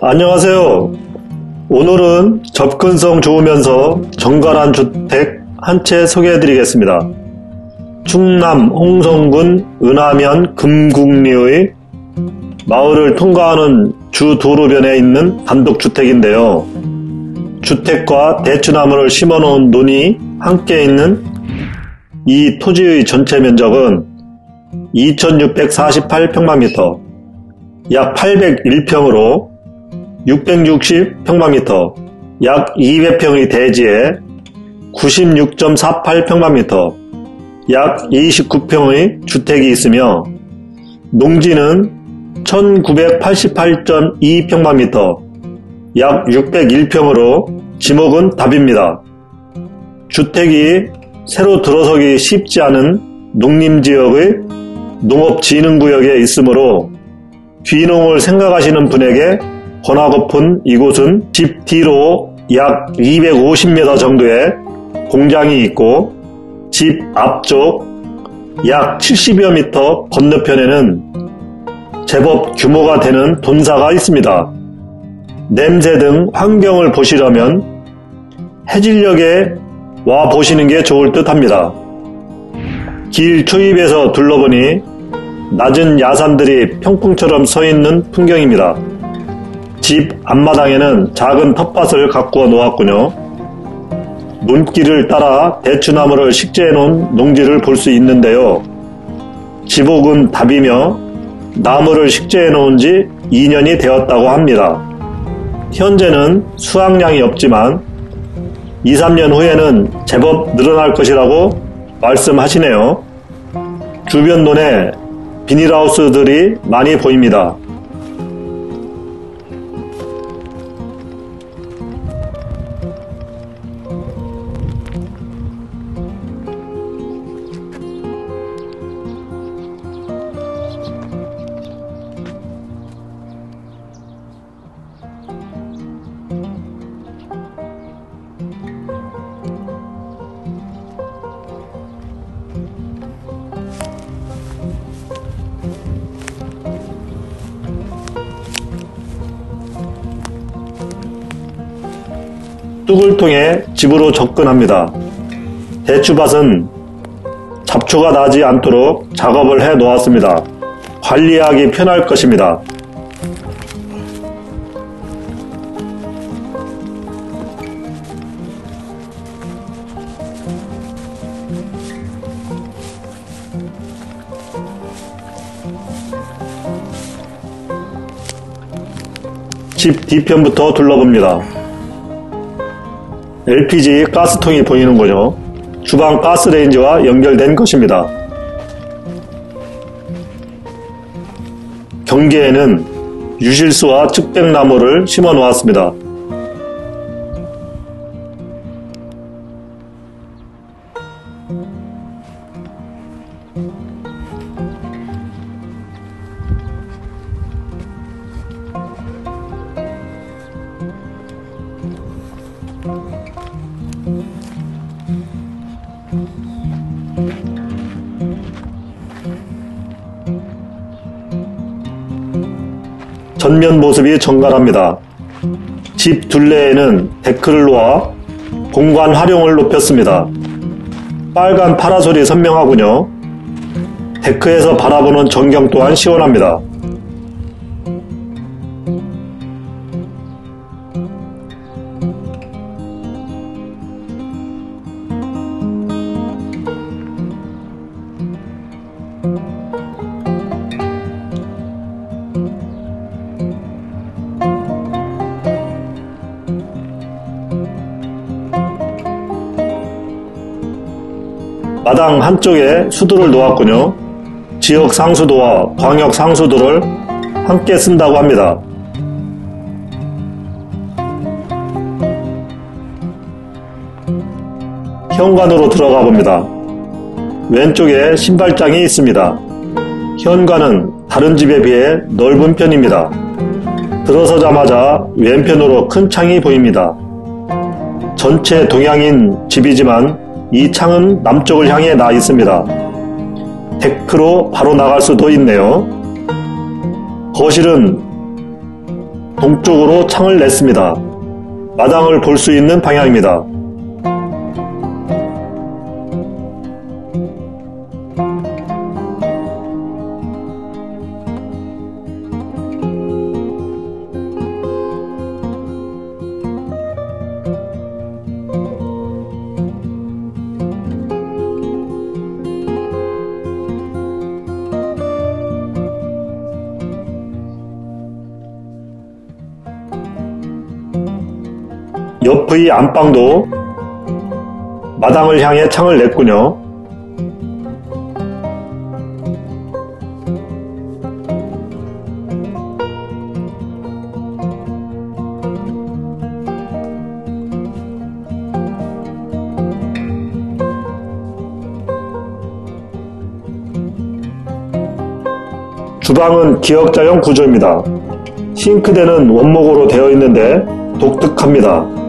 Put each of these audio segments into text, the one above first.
안녕하세요. 오늘은 접근성 좋으면서 정갈한 주택 한 채 소개해 드리겠습니다. 충남 홍성군 은하면 금국리의 마을을 통과하는 주 도로변에 있는 단독주택인데요. 주택과 대추나무를 심어 놓은 논이 함께 있는 이 토지의 전체 면적은 2648평방미터, 약 801평으로 660평방미터, 약 200평의 대지에 96.48평방미터, 약 29평의 주택이 있으며 농지는 1988.2평방미터, 약 601평으로 지목은 답입니다. 주택이 새로 들어서기 쉽지 않은 농림지역의 농업진흥구역에 있으므로 귀농을 생각하시는 분에게 권하고픈 이곳은 집 뒤로 약 250m 정도의 공장이 있고 집 앞쪽 약 70여 미터 건너편에는 제법 규모가 되는 돈사가 있습니다. 냄새 등 환경을 보시려면 해질녘에 와 보시는 게 좋을 듯 합니다. 길 초입에서 둘러보니 낮은 야산들이 평풍처럼 서 있는 풍경입니다. 집 앞마당에는 작은 텃밭을 가꾸어 놓았군요. 눈길을 따라 대추나무를 식재해 놓은 농지를 볼 수 있는데요. 지복은 답이며 나무를 식재해 놓은 지 2년이 되었다고 합니다. 현재는 수확량이 없지만 2, 3년 후에는 제법 늘어날 것이라고 말씀하시네요. 주변 논에 비닐하우스들이 많이 보입니다. 뚝을 통해 집으로 접근합니다. 대추밭은 잡초가 나지 않도록 작업을 해 놓았습니다. 관리하기 편할 것입니다. 집 뒤편부터 둘러봅니다. LPG 가스통이 보이는 거죠. 주방 가스레인지와 연결된 것입니다. 경계에는 유실수와 측백나무를 심어 놓았습니다. 전면 모습이 정갈합니다. 집 둘레에는 데크를 놓아 공간 활용을 높였습니다. 빨간 파라솔이 선명하군요. 데크에서 바라보는 전경 또한 시원합니다. 마당 한쪽에 수도를 놓았군요. 지역 상수도와 광역 상수도를 함께 쓴다고 합니다. 현관으로 들어가 봅니다. 왼쪽에 신발장이 있습니다. 현관은 다른 집에 비해 넓은 편입니다. 들어서자마자 왼편으로 큰 창이 보입니다. 전체 동양인 집이지만 이 창은 남쪽을 향해 나 있습니다. 데크로 바로 나갈 수도 있네요. 거실은 동쪽으로 창을 냈습니다. 마당을 볼 수 있는 방향입니다. 옆의 안방도 마당을 향해 창을 냈군요. 주방은 기역자형 구조입니다. 싱크대는 원목으로 되어 있는데 독특합니다.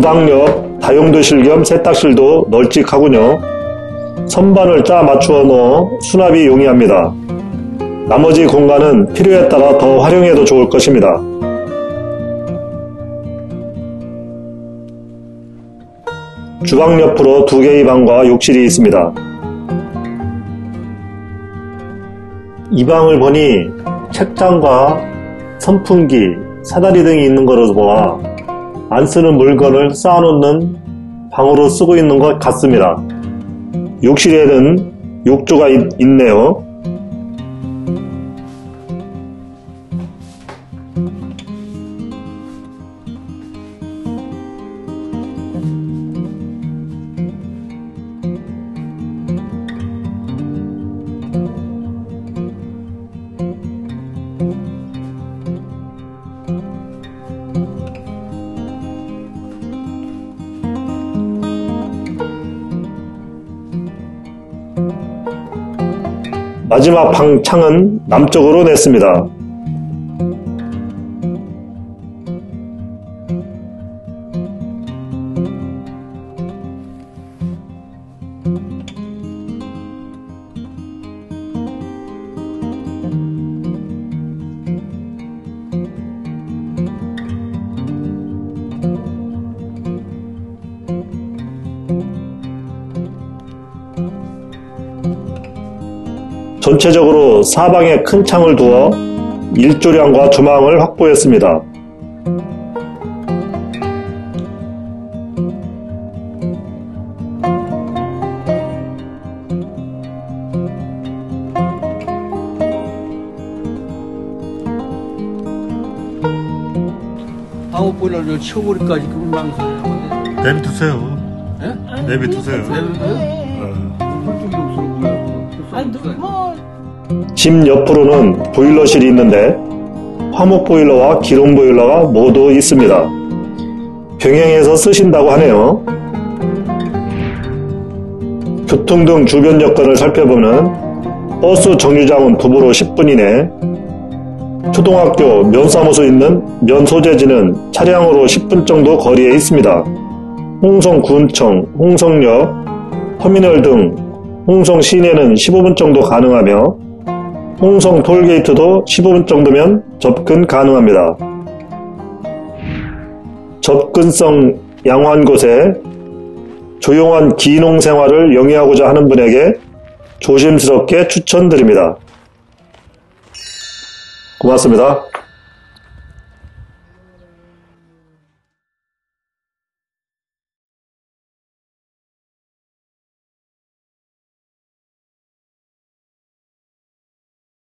주방 옆 다용도실 겸 세탁실도 널찍하군요. 선반을 짜 맞추어 넣어 수납이 용이합니다. 나머지 공간은 필요에 따라 더 활용해도 좋을 것입니다. 주방 옆으로 두 개의 방과 욕실이 있습니다. 이 방을 보니 책장과 선풍기, 사다리 등이 있는 것으로 보아 안 쓰는 물건을 쌓아놓는 방으로 쓰고 있는 것 같습니다. 욕실에는 욕조가 있, 있네요. 마지막 방 창은 남쪽으로 냈습니다. 전체적으로 사방에 큰 창을 두어 일조량과 조망을 확보했습니다. 방어 보일러를 치워버릴까지 그런 망설이라고 내비두세요. 예? 내비두세요. 내비두세요? 볼 적이 없어 뭐야 아니 뭐 집 옆으로는 보일러실이 있는데 화목 보일러와 기름 보일러가 모두 있습니다. 병행해서 쓰신다고 하네요. 교통 등 주변 여건을 살펴보면 버스 정류장은 도보로 10분 이내, 초등학교 면사무소 있는 면 소재지는 차량으로 10분 정도 거리에 있습니다. 홍성군청, 홍성역, 터미널 등 홍성 시내는 15분 정도 가능하며 홍성 톨게이트도 15분 정도면 접근 가능합니다. 접근성 양호한 곳에 조용한 기농 생활을 영위하고자 하는 분에게 조심스럽게 추천드립니다. 고맙습니다.